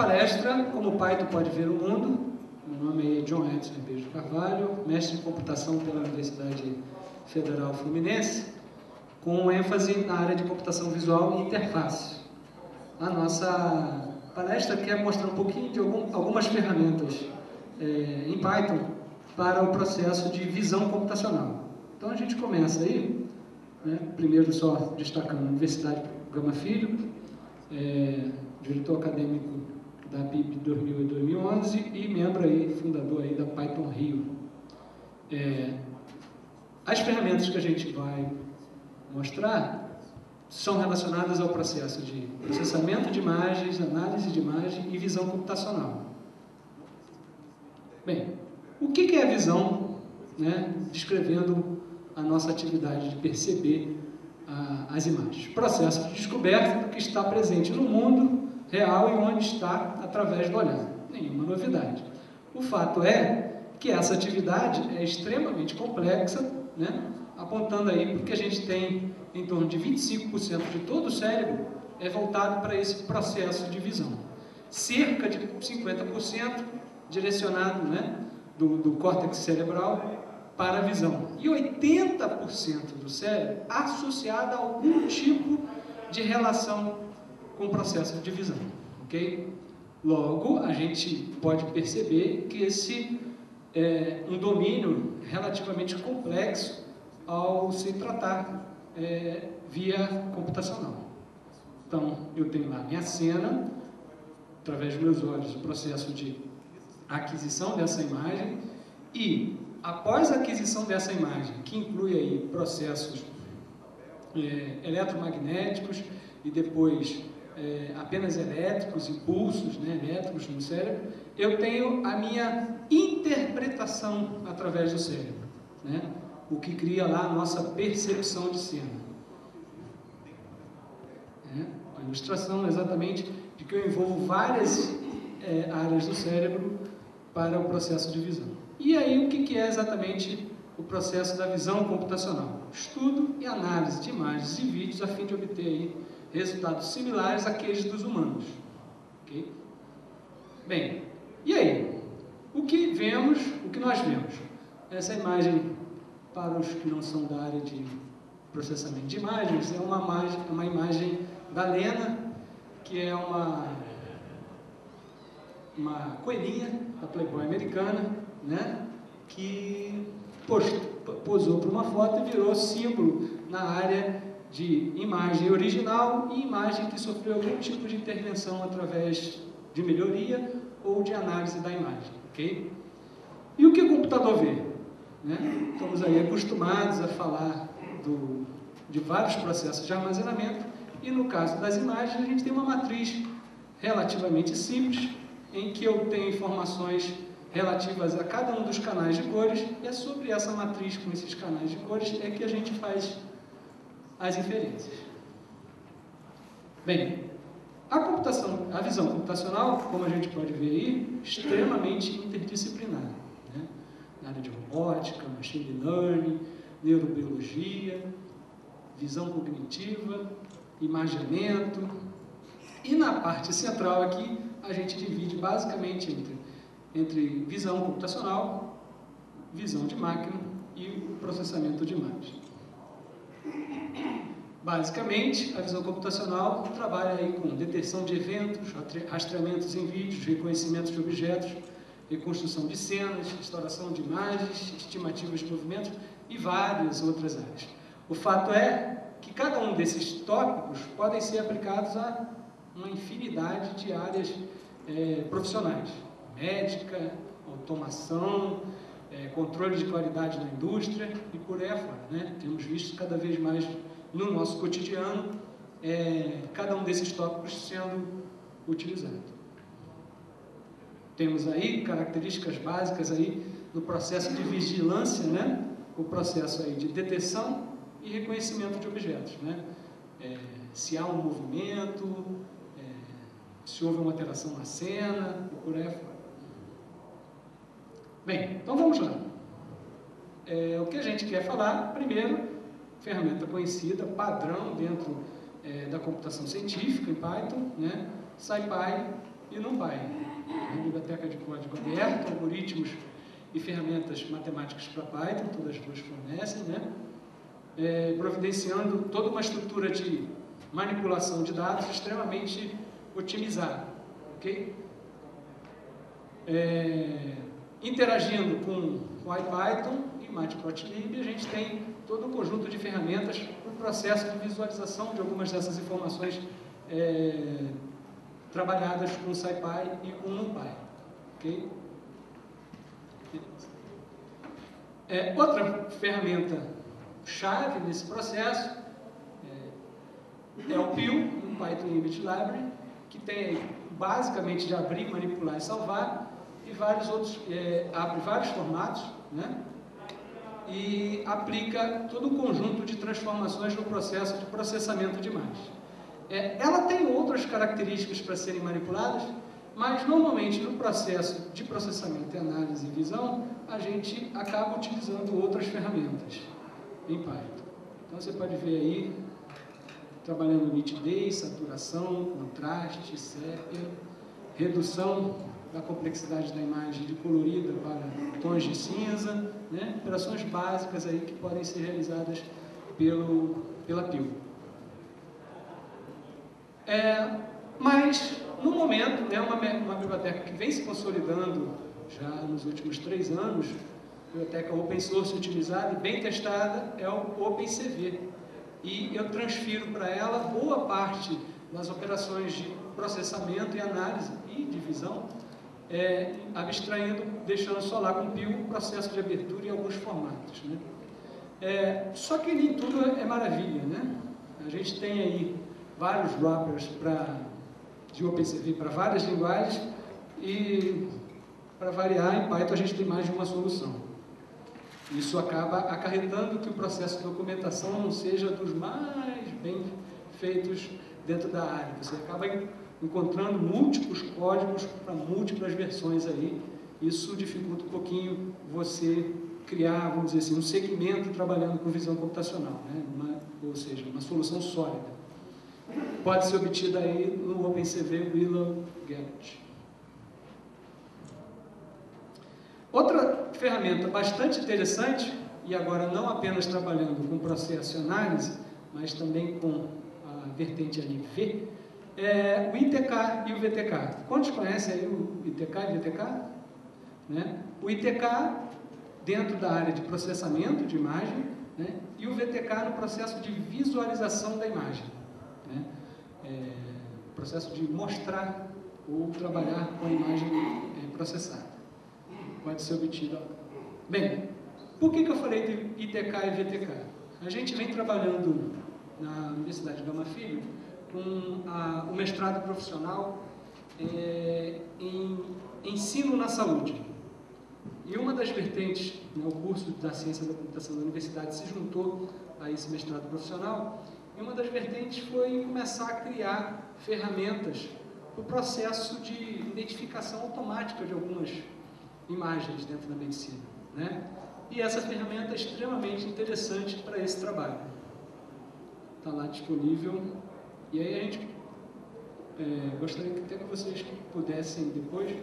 palestra Como Python pode ver o mundo. Meu nome é John Edson Ribeiro Carvalho, mestre em computação pela Universidade Federal Fluminense, com ênfase na área de computação visual e interface. A nossa palestra quer mostrar um pouquinho de algum, algumas ferramentas é, em Python para o processo de visão computacional. Então a gente começa aí, né, primeiro só destacando a Universidade Gama Filho, é, diretor acadêmico da PIB 2000 e 2011 e membro aí, fundador aí da Python Rio. É, as ferramentas que a gente vai mostrar são relacionadas ao processo de processamento de imagens, análise de imagem e visão computacional. Bem, o que é a visão, né, descrevendo a nossa atividade de perceber as imagens? Processo de descoberta do que está presente no mundo real e onde está através do olhar. Nenhuma novidade. O fato é que essa atividade é extremamente complexa, né? apontando aí porque a gente tem em torno de 25% de todo o cérebro é voltado para esse processo de visão. Cerca de 50% direcionado né, do, do córtex cerebral para a visão. E 80% do cérebro associado a algum tipo de relação com o processo de visão. Ok? Logo, a gente pode perceber que esse é um domínio relativamente complexo ao se tratar é, via computacional. Então, eu tenho lá minha cena, através dos meus olhos, o processo de aquisição dessa imagem e, após a aquisição dessa imagem, que inclui aí processos é, eletromagnéticos e depois é, apenas elétricos, impulsos né, elétricos no cérebro, eu tenho a minha interpretação através do cérebro, né, o que cria lá a nossa percepção de cena. É, a ilustração exatamente de que eu envolvo várias é, áreas do cérebro para o processo de visão. E aí, o que é exatamente o processo da visão computacional? Estudo e análise de imagens e vídeos a fim de obter aí resultados similares àqueles dos humanos. Okay? Bem, e aí? O que vemos, o que nós vemos? Essa imagem, para os que não são da área de processamento de imagens, é uma imagem, uma imagem da Lena, que é uma, uma coelhinha da Playboy americana, né? que posou para uma foto e virou símbolo na área de imagem original e imagem que sofreu algum tipo de intervenção através de melhoria ou de análise da imagem, ok? E o que o computador vê? Né? Estamos aí acostumados a falar do, de vários processos de armazenamento e no caso das imagens a gente tem uma matriz relativamente simples em que eu tenho informações relativas a cada um dos canais de cores e é sobre essa matriz com esses canais de cores é que a gente faz as inferências. Bem, a computação, a visão computacional, como a gente pode ver aí, extremamente interdisciplinar. Né? Na área de robótica, machine learning, neurobiologia, visão cognitiva, imaginamento. E na parte central aqui, a gente divide basicamente entre, entre visão computacional, visão de máquina e processamento de imagem. Basicamente, a visão computacional trabalha aí com detecção de eventos, rastreamentos em vídeos, reconhecimento de objetos, reconstrução de cenas, restauração de imagens, estimativas de movimentos e várias outras áreas. O fato é que cada um desses tópicos podem ser aplicados a uma infinidade de áreas é, profissionais, médica, automação, é, controle de qualidade na indústria e por aí afora. Né? Temos visto cada vez mais no nosso cotidiano é, cada um desses tópicos sendo utilizado. Temos aí características básicas aí no processo de vigilância, né? o processo aí de detecção e reconhecimento de objetos. Né? É, se há um movimento, é, se houve uma alteração na cena, por aí afora. Bem, então vamos lá. É, o que a gente quer falar, primeiro, ferramenta conhecida, padrão dentro é, da computação científica em Python, né? SciPy e NumPy. Biblioteca de código aberto, algoritmos e ferramentas matemáticas para Python, todas as duas fornecem, né? É, providenciando toda uma estrutura de manipulação de dados extremamente otimizada, ok? É, interagindo com IPython e Matplotlib, a gente tem todo um conjunto de ferramentas para o processo de visualização de algumas dessas informações é, trabalhadas com SciPy e com NumPy. Okay? É, outra ferramenta chave nesse processo é, é o PIL, um Python Image Library, que tem basicamente de abrir, manipular e salvar, e vários outros, é, abre vários formatos, né? e aplica todo um conjunto de transformações no processo de processamento de imagens. É, ela tem outras características para serem manipuladas, mas normalmente no processo de processamento, análise e visão, a gente acaba utilizando outras ferramentas em Python. Então você pode ver aí, trabalhando nitidez, saturação, contraste, sépia, redução da complexidade da imagem de colorida para tons de cinza, né? operações básicas aí que podem ser realizadas pelo, pela PIL. É, mas, no momento, né, uma, uma biblioteca que vem se consolidando já nos últimos três anos, biblioteca open source utilizada e bem testada é o OpenCV. E eu transfiro para ela boa parte das operações de processamento e análise e divisão, é, abstraindo, deixando só lá com PIL o processo de abertura em alguns formatos. Né? É, só que nem tudo é maravilha. Né? A gente tem aí vários wrappers pra, de OpenCV para várias linguagens e, para variar, em Python a gente tem mais de uma solução. Isso acaba acarretando que o processo de documentação não seja dos mais bem feitos dentro da área. Você acaba encontrando múltiplos códigos para múltiplas versões aí. Isso dificulta um pouquinho você criar, vamos dizer assim, um segmento trabalhando com visão computacional, né? uma, ou seja, uma solução sólida pode ser obtida aí no OpenCV Willow Get. Outra ferramenta bastante interessante, e agora não apenas trabalhando com processo e análise, mas também com a vertente ali V, é o ITK e o VTK. Quantos conhecem aí o ITK e o VTK? Né? O ITK dentro da área de processamento de imagem né? e o VTK no processo de visualização da imagem né? É, processo de mostrar ou trabalhar com a imagem é, processada. Pode ser obtida. Bem, por que, que eu falei de ITK e VTK? A gente vem trabalhando na Universidade Gama Filho com a, o mestrado profissional é, em ensino na saúde. E uma das vertentes, no né, curso da ciência da computação da universidade se juntou a esse mestrado profissional e uma das vertentes foi começar a criar ferramentas para o processo de identificação automática de algumas imagens dentro da medicina. Né? E essa ferramenta é extremamente interessante para esse trabalho. Está lá disponível. E aí a gente é, gostaria que que vocês pudessem depois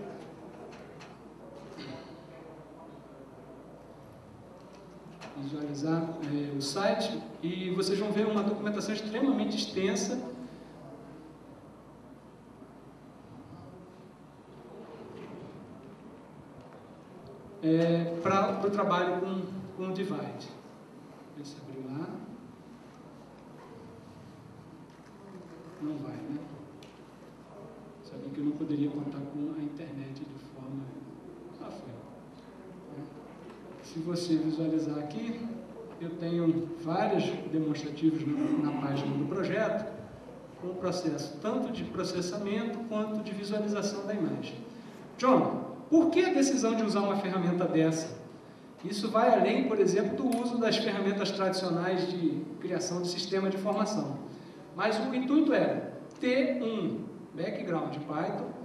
visualizar é, o site e vocês vão ver uma documentação extremamente extensa é, para o trabalho com, com o Divide. Deixa eu abrir lá. Não vai, né? Sabia que eu não poderia contar com a internet de forma. Ah, foi. Se você visualizar aqui, eu tenho vários demonstrativos na, na página do projeto, com o processo tanto de processamento quanto de visualização da imagem. John, por que a decisão de usar uma ferramenta dessa? Isso vai além, por exemplo, do uso das ferramentas tradicionais de criação de sistema de informação. Mas o intuito era ter um background de Python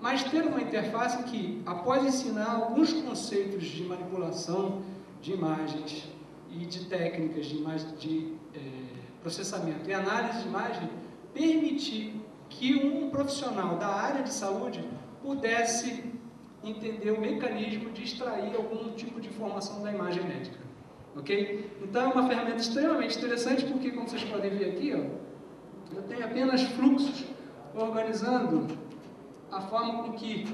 mas ter uma interface que, após ensinar alguns conceitos de manipulação de imagens e de técnicas de, imagem, de é, processamento e análise de imagem, permitir que um profissional da área de saúde pudesse entender o mecanismo de extrair algum tipo de informação da imagem médica. Ok? Então é uma ferramenta extremamente interessante porque, como vocês podem ver aqui, ó, eu tenho apenas fluxos organizando a forma com que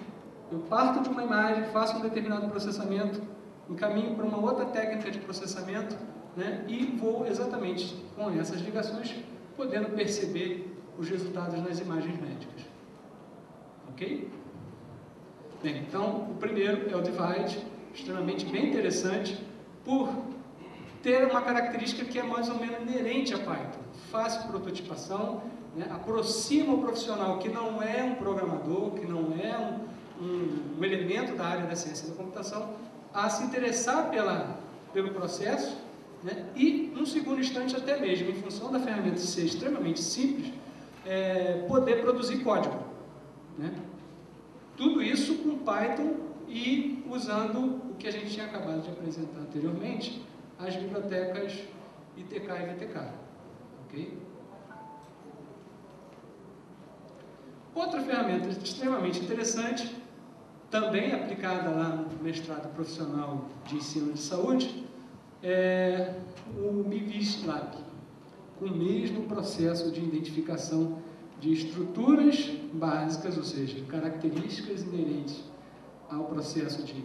eu parto de uma imagem, faço um determinado processamento, encaminho para uma outra técnica de processamento né, e vou exatamente com essas ligações podendo perceber os resultados nas imagens médicas. Ok? Bem, então o primeiro é o divide, extremamente bem interessante, por ter uma característica que é mais ou menos inerente a Python. Fácil prototipação, né? aproxima o profissional que não é um programador, que não é um, um, um elemento da área da ciência da computação, a se interessar pela, pelo processo né? e, num segundo instante, até mesmo, em função da ferramenta ser extremamente simples, é, poder produzir código. Né? Tudo isso com Python e usando o que a gente tinha acabado de apresentar anteriormente, as bibliotecas ITK e VTK. Ok? Outra ferramenta extremamente interessante, também aplicada lá no mestrado profissional de ensino de saúde, é o MIVIS Lab, com o mesmo processo de identificação de estruturas básicas, ou seja, características inerentes ao processo de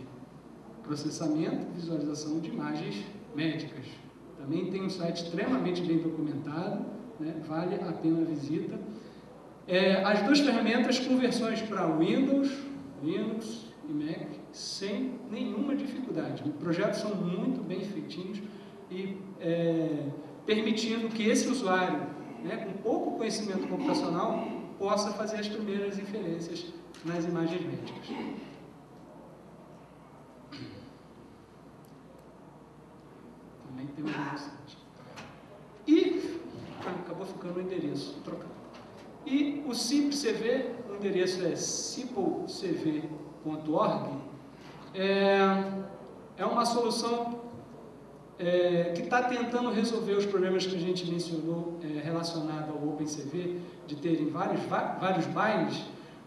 processamento e visualização de imagens médicas. Também tem um site extremamente bem documentado, né? vale a pena a visita. É, as duas ferramentas com versões para Windows, Linux e Mac, sem nenhuma dificuldade. Os projetos são muito bem feitinhos e é, permitindo que esse usuário, né, com pouco conhecimento computacional, possa fazer as primeiras inferências nas imagens médicas. Também tem um site. E ah, acabou ficando o endereço trocado. E o Simples CV, o endereço é simplecv.org, é, é uma solução é, que está tentando resolver os problemas que a gente mencionou é, relacionado ao OpenCV, de terem vários, vários bailes,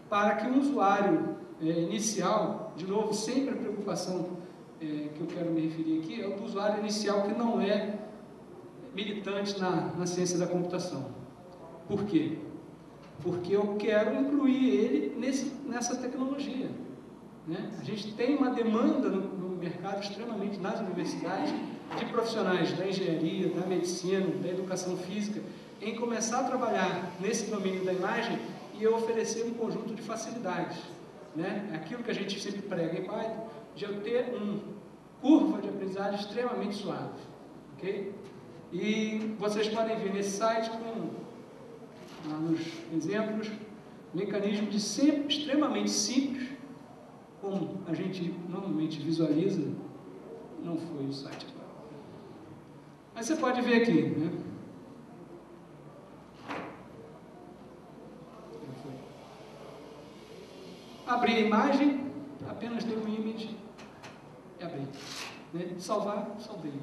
para que um usuário é, inicial, de novo, sempre a preocupação é, que eu quero me referir aqui, é o do usuário inicial que não é militante na, na ciência da computação. Por quê? Porque eu quero incluir ele nesse, nessa tecnologia. Né? A gente tem uma demanda no, no mercado extremamente nas universidades de profissionais da engenharia, da medicina, da educação física, em começar a trabalhar nesse domínio da imagem e eu oferecer um conjunto de facilidades. Né? Aquilo que a gente sempre prega em Python, de eu ter uma curva de aprendizagem extremamente suave. Okay? E vocês podem ver nesse site, com, lá nos exemplos, mecanismo de sempre extremamente simples, como a gente normalmente visualiza, não foi o site mas você pode ver aqui, né? Abrir a imagem, apenas dei um image e abri. Né? Salvar, salvei.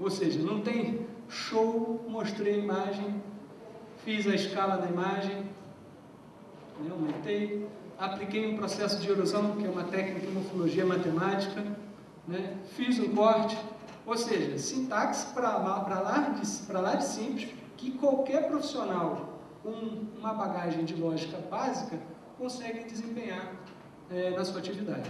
Ou seja, não tem show, mostrei a imagem, fiz a escala da imagem, né? aumentei, apliquei um processo de erosão, que é uma técnica de morfologia matemática, né? fiz um corte, ou seja, sintaxe para lá, de, lá de simples, que qualquer profissional com uma bagagem de lógica básica consegue desempenhar é, na sua atividade.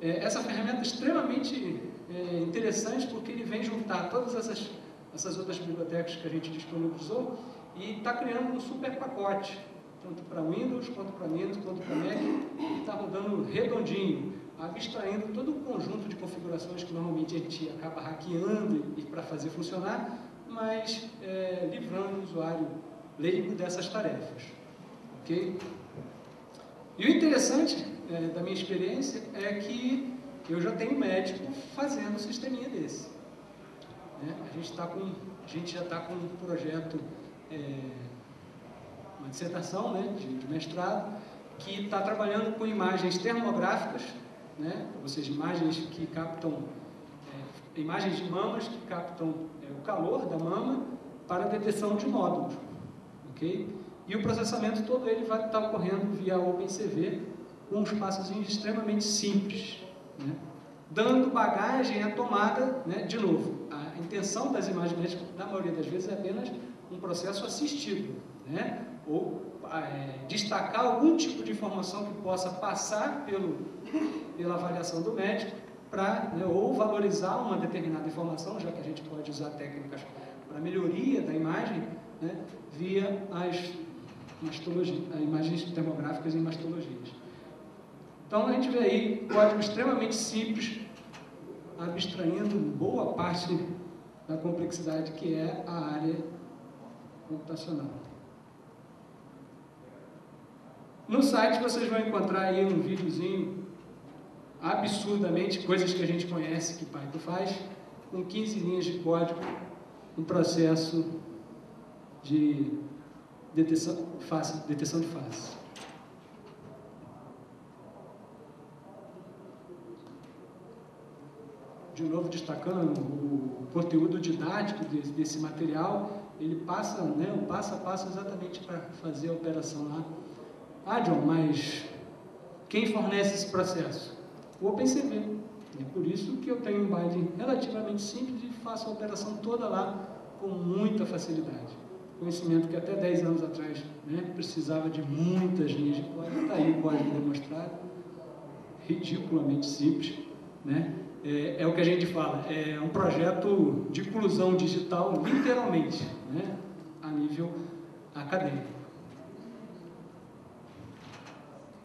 É, essa ferramenta é extremamente é, interessante porque ele vem juntar todas essas, essas outras bibliotecas que a gente disponibilizou e está criando um super pacote, tanto para Windows, quanto para Linux, quanto para Mac, e está rodando redondinho abstraindo todo o conjunto de configurações que normalmente a gente acaba hackeando e para fazer funcionar, mas é, livrando o usuário leigo dessas tarefas. Ok? E o interessante é, da minha experiência é que eu já tenho médico fazendo um sisteminha desse. Né? A, gente tá com, a gente já está com um projeto, é, uma dissertação né, de, de mestrado, que está trabalhando com imagens termográficas né? ou seja, imagens que captam, é, imagens de mamas que captam é, o calor da mama para a detecção de nódulos. ok? E o processamento todo ele vai estar ocorrendo via OpenCV, com uns passos extremamente simples, né? dando bagagem à tomada, né? de novo, a intenção das imagens médicas, na maioria das vezes, é apenas um processo assistido, né? ou é, destacar algum tipo de informação que possa passar pelo, pela avaliação do médico, para né, ou valorizar uma determinada informação, já que a gente pode usar técnicas para melhoria da imagem, né, via as, mastologia, as imagens termográficas em mastologias. Então a gente vê aí código extremamente simples, abstraindo boa parte da complexidade que é a área computacional. No site vocês vão encontrar aí um videozinho absurdamente, coisas que a gente conhece que Python faz, com 15 linhas de código, um processo de detecção, face, detecção de face. De novo, destacando o conteúdo didático desse, desse material, ele passa, né, o passo a passo exatamente para fazer a operação lá. Ah, John, mas quem fornece esse processo? O OpenCV. É por isso que eu tenho um baile relativamente simples e faço a operação toda lá com muita facilidade. Conhecimento que até 10 anos atrás né, precisava de muitas linhas de código, está aí o código demonstrado, ridiculamente simples. Né? É, é, o que a gente fala, é um projeto de inclusão digital, literalmente, né, a nível acadêmico.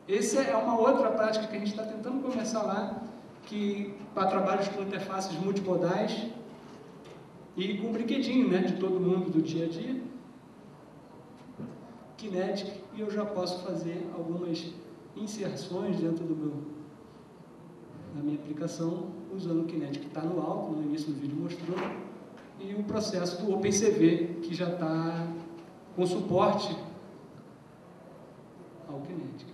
Essa é uma outra prática que a gente está tentando começar lá, que para trabalhos com interfaces multimodais e com brinquedinho né, de todo mundo do dia a dia. Kinetic, e eu já posso fazer algumas inserções dentro do meu, da minha aplicação usando o Kinetic que está no alto, no início do vídeo mostrou, e o processo do OpenCV, que já está com suporte ao Kinetic.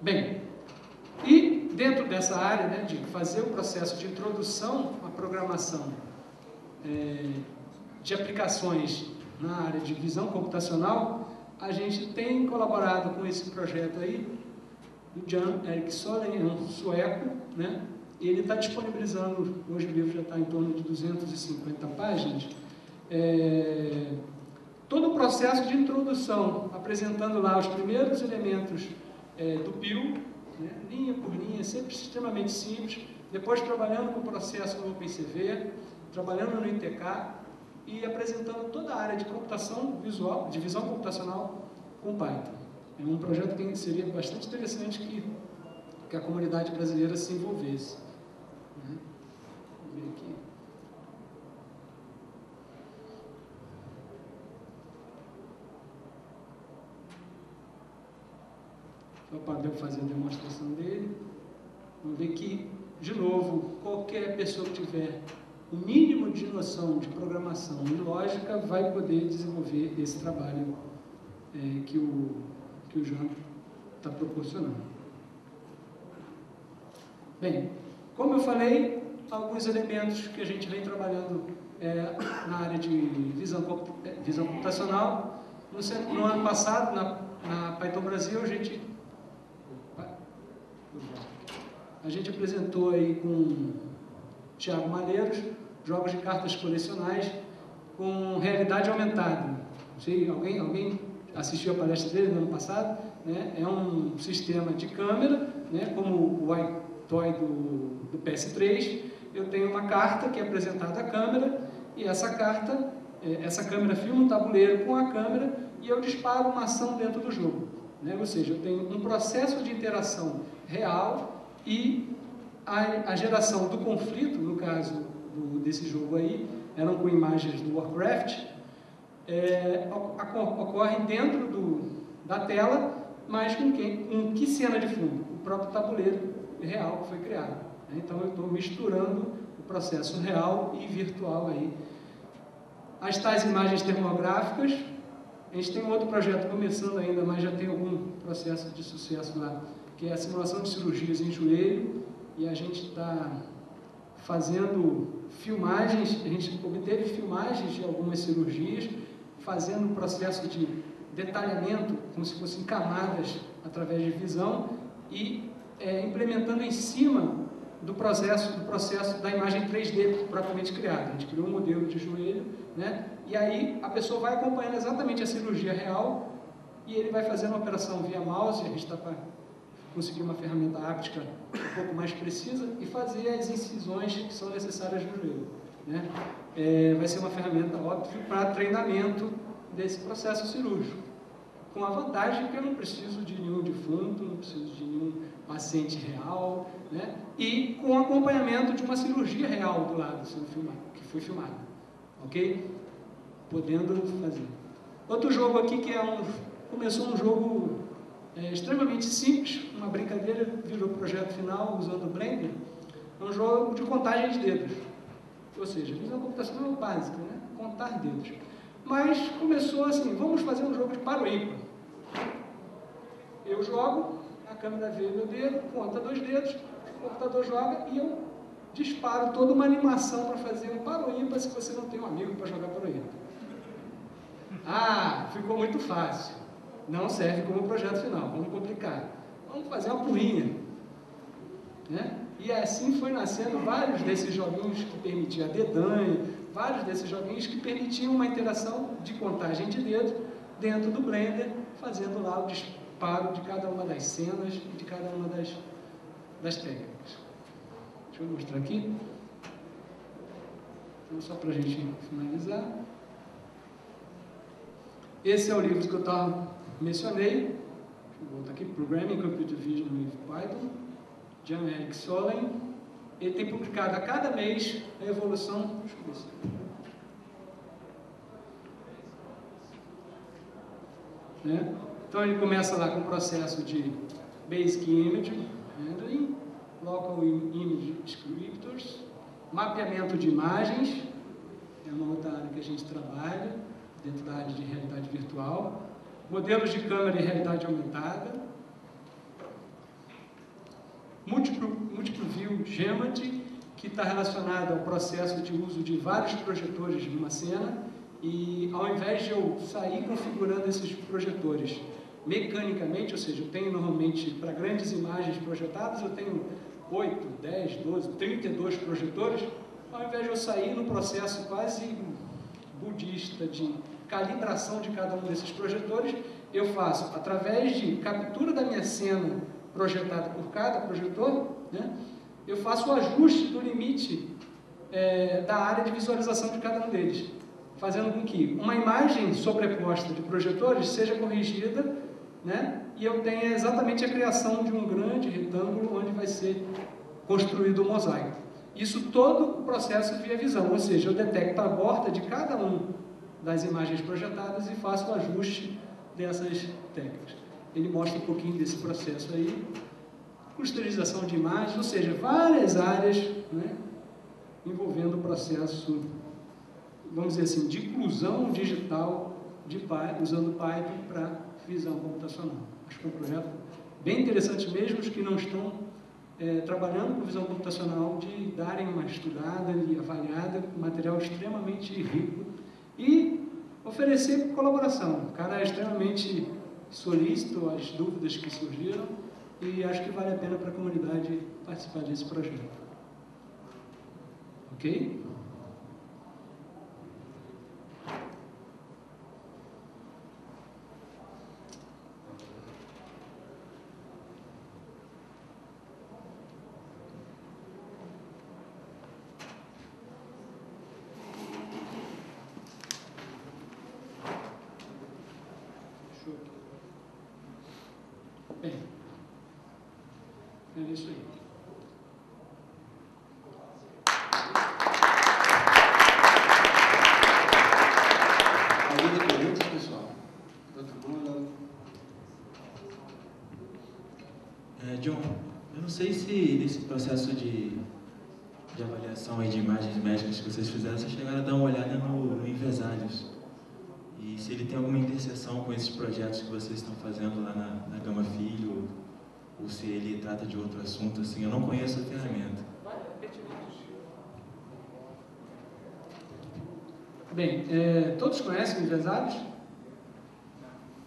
Bem, e dentro dessa área né, de fazer o processo de introdução à programação é, de aplicações na área de visão computacional, a gente tem colaborado com esse projeto aí, do Jan Erik Soren, é sueco, né? Ele está disponibilizando, hoje o livro já está em torno de 250 páginas, é, todo o processo de introdução, apresentando lá os primeiros elementos é, do PIL, né, linha por linha, sempre extremamente simples, depois trabalhando com o processo no OpenCV, trabalhando no ITK e apresentando toda a área de computação visual, de visão computacional com Python. É um projeto que seria bastante interessante que, que a comunidade brasileira se envolvesse. Né? Vou ver aqui. Para eu fazer a demonstração dele. Vamos ver que, de novo, qualquer pessoa que tiver o mínimo de noção de programação e lógica vai poder desenvolver esse trabalho é, que, o, que o João está proporcionando. Bem, como eu falei, alguns elementos que a gente vem trabalhando é, na área de visão, é, visão computacional. No, no ano passado, na, na Python Brasil, a gente a gente apresentou aí com Tiago Malheiros jogos de cartas colecionais com realidade aumentada. Sei, alguém, alguém assistiu a palestra dele no ano passado? Né? É um sistema de câmera, né? como o iToy do, do PS3. Eu tenho uma carta que é apresentada à câmera e essa carta, é, essa câmera filma um tabuleiro com a câmera e eu disparo uma ação dentro do jogo. Né? Ou seja, eu tenho um processo de interação real e a, a geração do conflito, no caso do, desse jogo aí, eram com imagens do Warcraft, é, ocorrem dentro do, da tela, mas com, quem, com que cena de fundo? O próprio tabuleiro real que foi criado. Né? Então eu estou misturando o processo real e virtual aí. As tais imagens termográficas, A gente tem um outro projeto começando ainda, mas já tem algum processo de sucesso lá, que é a simulação de cirurgias em joelho, e a gente está fazendo filmagens, a gente obteve filmagens de algumas cirurgias, fazendo um processo de detalhamento, como se fossem camadas através de visão, e é, implementando em cima do processo, do processo da imagem 3D propriamente criada. A gente criou um modelo de joelho, né? e aí a pessoa vai acompanhando exatamente a cirurgia real e ele vai fazendo a operação via mouse, a gente está conseguir uma ferramenta áptica um pouco mais precisa e fazer as incisões que são necessárias no joelho. Né? É, vai ser uma ferramenta, óbvio, para treinamento desse processo cirúrgico. Com a vantagem que eu não preciso de nenhum defunto, não preciso de nenhum paciente real, né? e com acompanhamento de uma cirurgia real do lado sendo filmado, que foi filmada, ok? Podendo fazer. Outro jogo aqui que é um, começou um jogo é, extremamente simples, uma brincadeira, virou projeto final usando o Blender, é um jogo de contagem de dedos, ou seja, visão computacional básica, né? contar dedos. Mas começou assim, vamos fazer um jogo de paro ímpar. Eu jogo, a câmera vê meu dedo, conta dois dedos, o computador joga e eu disparo toda uma animação para fazer um paro ímpar se você não tem um amigo para jogar paro ímpar. Ah, ficou muito fácil. Não serve como projeto final, vamos complicar. Vamos fazer uma porrinha. Né? E assim foi nascendo vários desses joguinhos que permitiam dedanho, vários desses joguinhos que permitiam uma interação de contagem de dedos dentro do Blender, fazendo lá o disparo de cada uma das cenas e de cada uma das, das técnicas. Deixa eu mostrar aqui. Então, só para a gente finalizar. Esse é o livro que eu tava, mencionei. Voltar aqui. Programming Computer Vision with Python. Jan Eric Solen. Ele tem publicado a cada mês a evolução. Deixa eu ver se. Né? Então ele começa lá com o processo de Basic Image Handling, Local Image Scriptors, mapeamento de imagens, é uma outra área que a gente trabalha dentro da área de realidade virtual, modelos de câmera e realidade aumentada, múltiplo, múltiplo view geometry, que está relacionado ao processo de uso de vários projetores de uma cena, e ao invés de eu sair configurando esses projetores mecanicamente, ou seja, eu tenho normalmente para grandes imagens projetadas, eu tenho 8, 10, 12, 32 projetores, ao invés de eu sair no processo quase budista de calibração de cada um desses projetores, eu faço através de captura da minha cena projetada por cada projetor, né, eu faço o ajuste do limite é, da área de visualização de cada um deles, fazendo com que uma imagem sobreposta de projetores seja corrigida né, e eu tenha exatamente a criação de um grande retângulo onde vai ser construído o mosaico. Isso todo o processo via visão, ou seja, eu detecto a borda de cada um das imagens projetadas e faço o ajuste dessas técnicas. Ele mostra um pouquinho desse processo aí, clusterização de imagens, ou seja, várias áreas né, envolvendo o processo, vamos dizer assim, de inclusão digital de Python, usando Python para visão computacional. Acho que é um projeto bem interessante mesmo, os que não estão é, trabalhando com visão computacional, de darem uma estudada e avaliada, material extremamente rico e oferecer colaboração. O cara é extremamente solícito às dúvidas que surgiram e acho que vale a pena para a comunidade participar desse projeto. Ok? Processo de, de avaliação aí de imagens médicas que vocês fizeram, vocês chegaram a dar uma olhada no, no Invesários. E se ele tem alguma interseção com esses projetos que vocês estão fazendo lá na, na Gama Filho, ou se ele trata de outro assunto, assim, eu não conheço a ferramenta. Bem, é, todos conhecem os Vesados?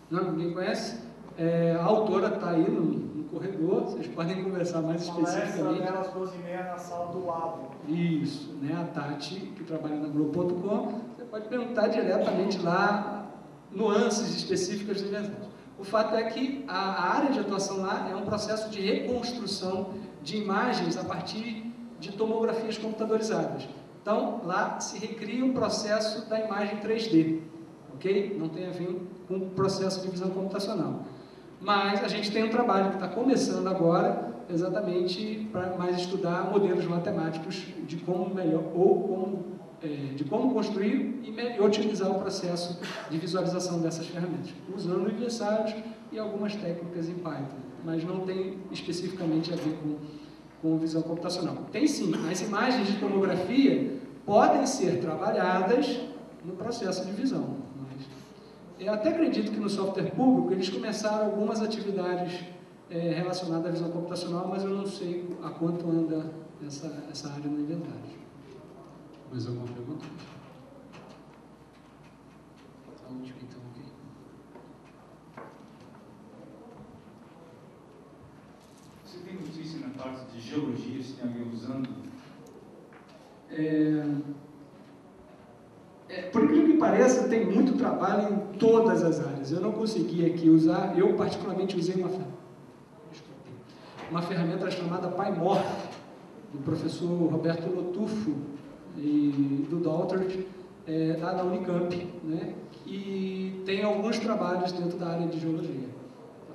Não? Ninguém conhece? É, a autora está aí no, no, corredor, vocês podem conversar mais especificamente. Palestra às 12h30 na sala do lado. Isso, né? A Tati, que trabalha na Globo.com, você pode perguntar diretamente lá nuances específicas do Vesados. O fato é que a, área de atuação lá é um processo de reconstrução de imagens a partir de tomografias computadorizadas. Então, lá se recria um processo da imagem 3D, ok? Não tem a ver com o processo de visão computacional. Mas a gente tem um trabalho que está começando agora, exatamente para mais estudar modelos matemáticos de como melhor, ou como, de como construir e otimizar o processo de visualização dessas ferramentas, usando adversários e algumas técnicas em Python, mas não tem especificamente a ver com com visão computacional. Tem sim, as imagens de tomografia podem ser trabalhadas no processo de visão. Mas eu até acredito que no software público eles começaram algumas atividades é, relacionadas à visão computacional, mas eu não sei a quanto anda essa, essa área no inventário. Mais alguma pergunta? parte de geologia, se tem alguém usando? É, é, por incrível que pareça, tem muito trabalho em todas as áreas. Eu não consegui aqui usar, eu particularmente usei uma, uma ferramenta chamada PyMorph, do professor Roberto Lotufo e do Daltert, é, lá na Unicamp, né? e tem alguns trabalhos dentro da área de geologia.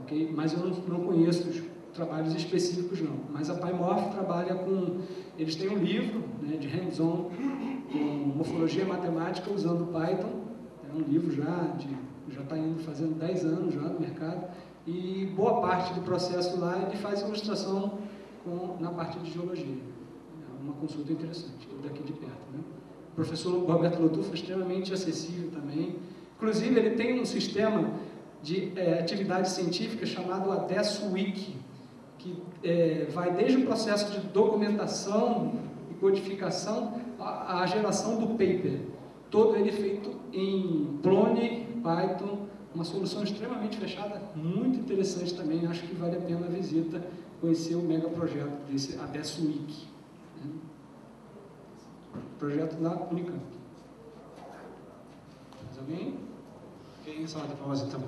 Okay? Mas eu não, não conheço os trabalhos específicos não. Mas a PyMorph trabalha com, eles têm um livro né, de hands-on com morfologia matemática usando Python, é um livro já de já está indo fazendo 10 anos já no mercado e boa parte do processo lá ele faz ilustração com, na parte de geologia. Uma consulta interessante, daqui de perto. Né? O professor Roberto Lotufo é extremamente acessível também. Inclusive, ele tem um sistema de é, atividade científica chamado Adesso Wiki, que é, vai desde o processo de documentação e codificação à, geração do paper. Todo ele feito em Plone, Python, uma solução extremamente fechada, muito interessante também, acho que vale a pena a visita, conhecer o mega projeto desse Adesso Wiki. Projeto da Unicamp. Mais alguém? Ok, salva de palmas então.